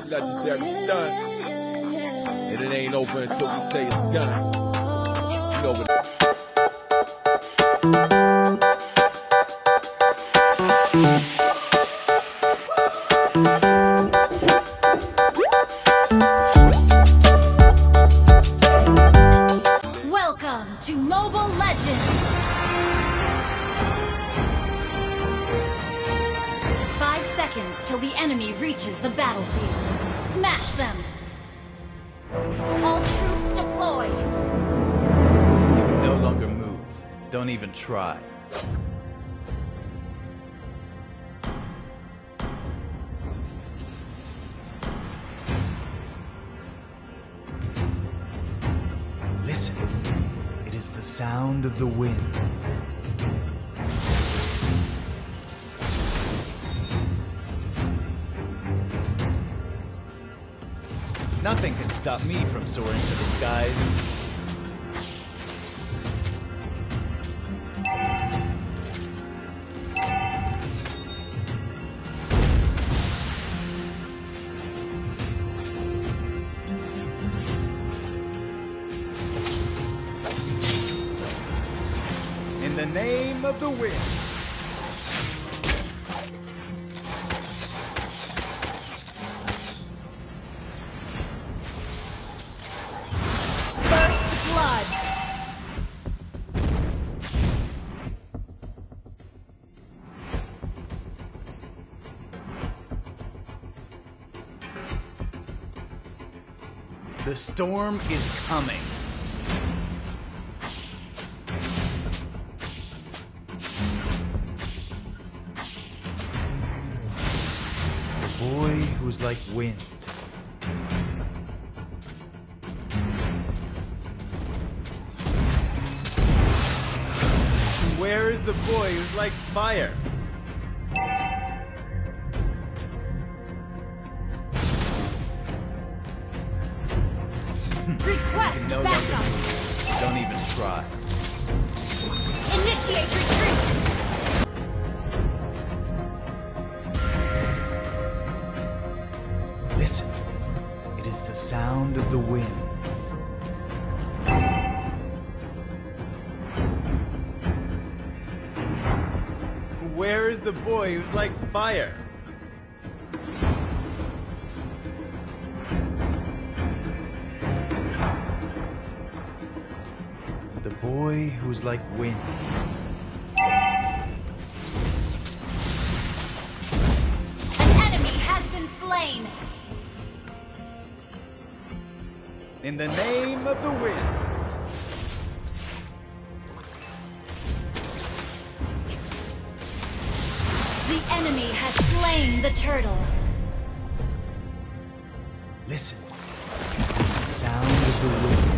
the legendary stunt. And it ain't over until we say it's done. You know what All troops deployed! You can no longer move. Don't even try. Listen. It is the sound of the winds. Nothing stop me from soaring to the skies. Storm is coming. The boy who's like wind. Where is the boy who's like fire? Request No backup! longer. Don't even try. Initiate retreat! Listen, it is the sound of the winds. Where is the boy who's like fire? Boy who's like wind. An enemy has been slain! In the name of the winds. The enemy has slain the turtle! Listen, it is the sound of the winds.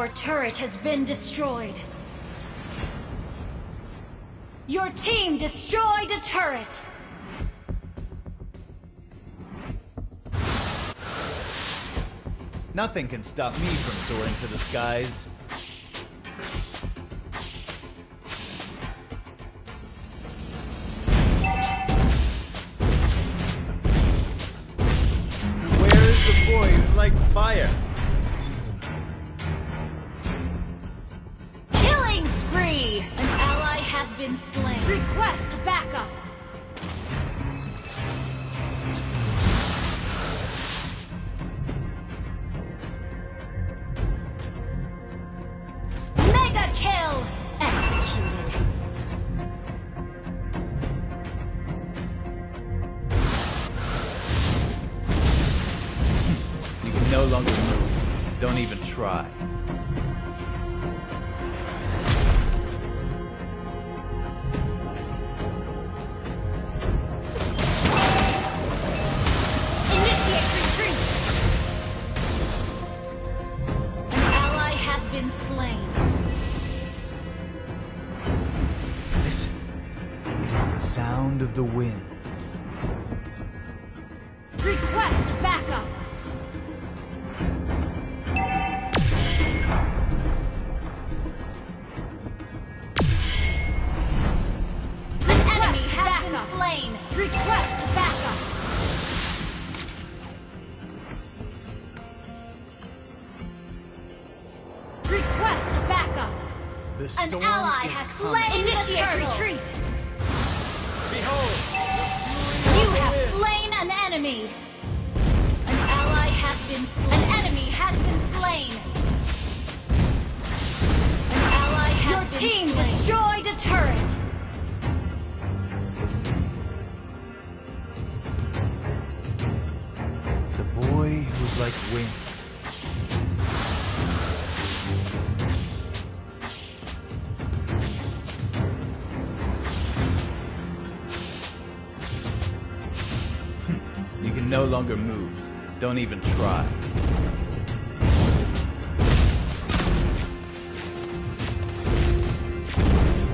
Our turret has been destroyed. Your team destroyed a turret. Nothing can stop me from soaring to the skies. Slain. Listen. It is the sound of the winds. The An ally has coming. slain Initiate retreat! Behold! You have slain an enemy! An ally has been slain. An enemy has been slain! An ally has Your been team slain. destroyed a turret! The boy who's like wind. No longer move. Don't even try.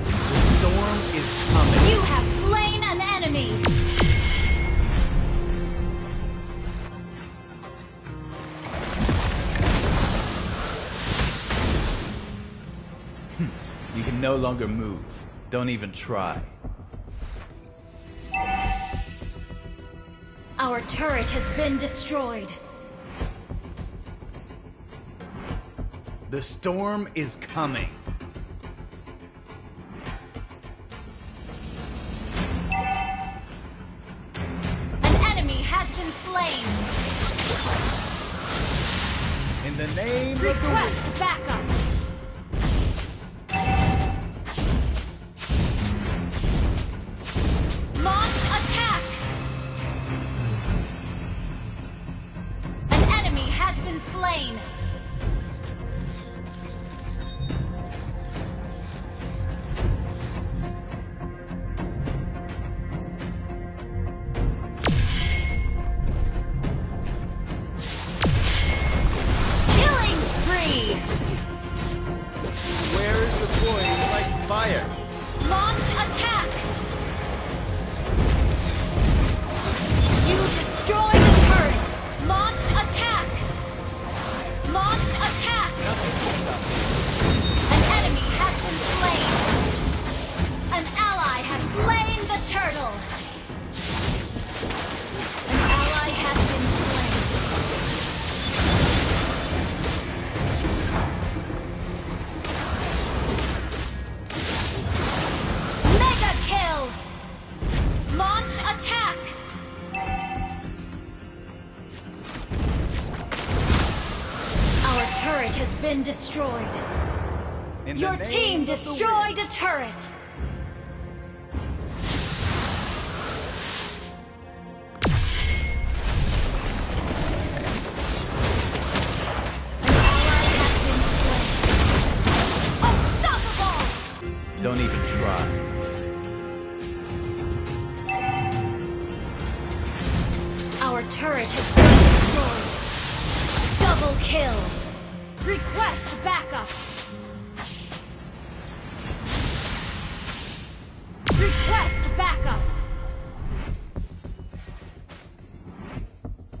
The storm is coming. You have slain an enemy! Hmm. You can no longer move. Don't even try. Our turret has been destroyed. The storm is coming. Been destroyed. In Your team destroyed a turret. An ally has been slain. Unstoppable! wind. Don't even try. Our turret has been destroyed. Double kill. Request backup. Request backup.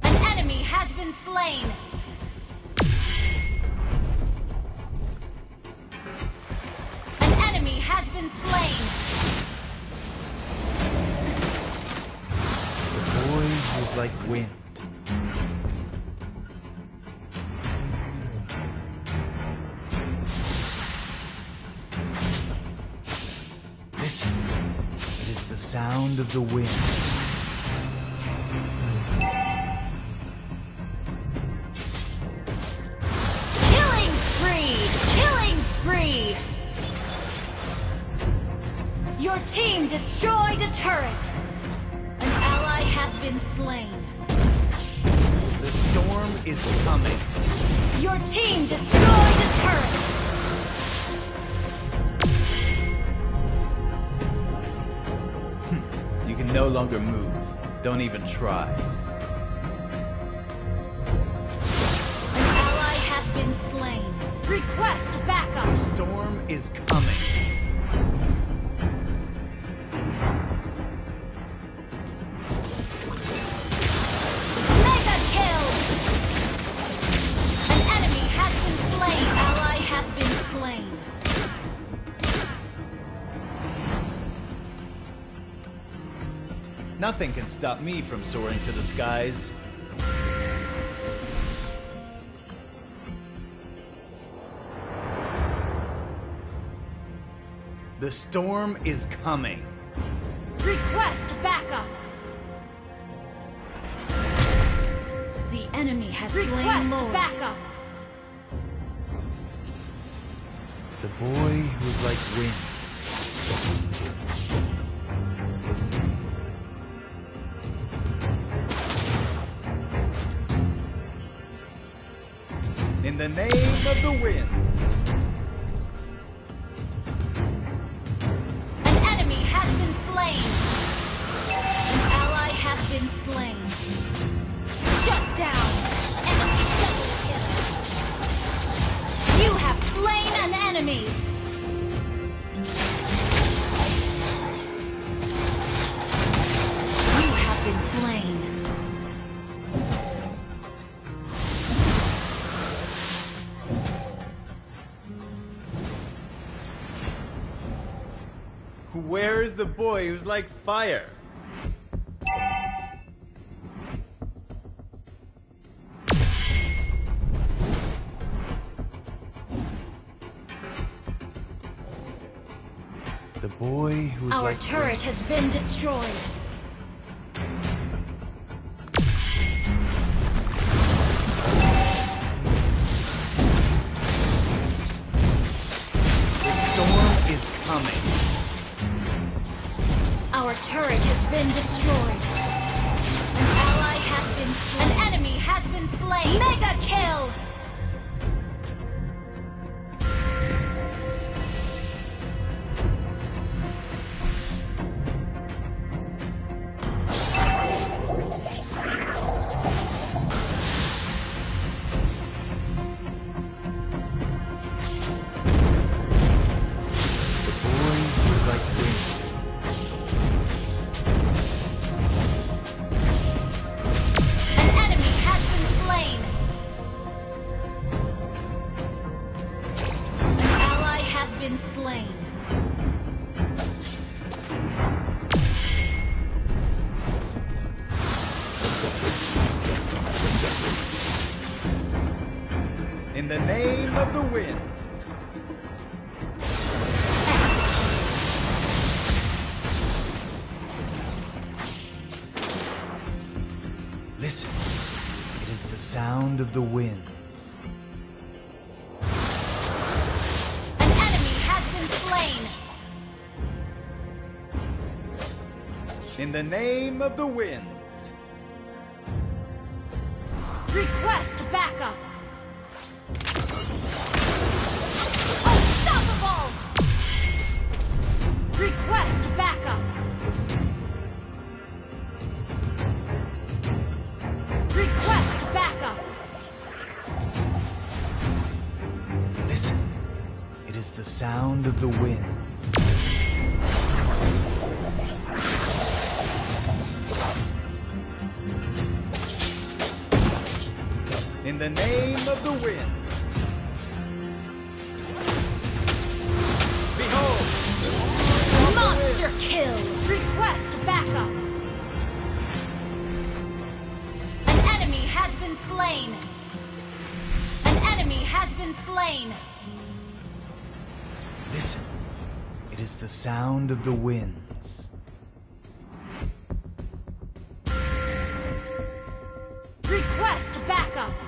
An enemy has been slain. An enemy has been slain. The boy like wind. Sound of the wind. Killing spree! Killing spree! Your team destroyed a turret. An ally has been slain. The storm is coming. Your team destroyed a turret. No longer move. Don't even try. An ally has been slain. Request backup. Storm is coming. Mega kill. An enemy has been slain. Ally has been slain. Nothing can stop me from soaring to the skies. The storm is coming. Request backup. The enemy has slain Lord. backup. The boy who is like wind. The name of the winds. An enemy has been slain. An ally has been slain. Shut down. Enemy double kill. You have slain an enemy. The boy who's like fire? The boy who's Our like turret has been destroyed. Been destroyed. In the name of the winds. Listen, it is the sound of the winds. An enemy has been slain. In the name of the winds. Request backup. Request backup. Request backup. Listen, it is the sound of the winds. In the name of the winds. Monster kill. Request backup. An enemy has been slain. An enemy has been slain. listen, it is the sound of the winds. Request backup.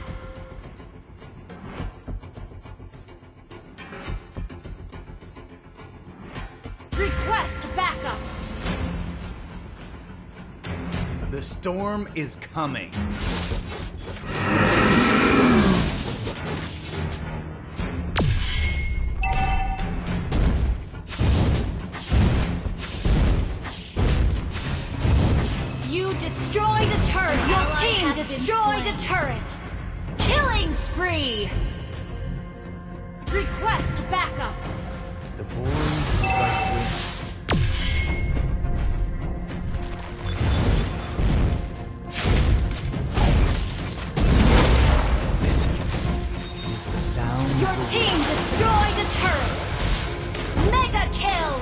The storm is coming. You destroyed a turret! Your Ally team destroyed a turret! Killing spree! Request backup! The board is like. team destroy the turret! Mega kill!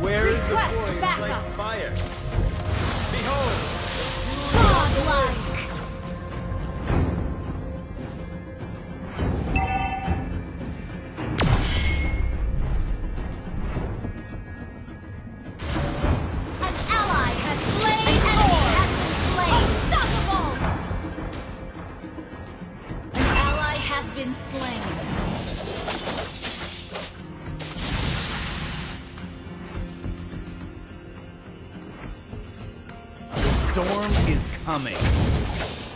Where Request is the point? backup. fire? coming.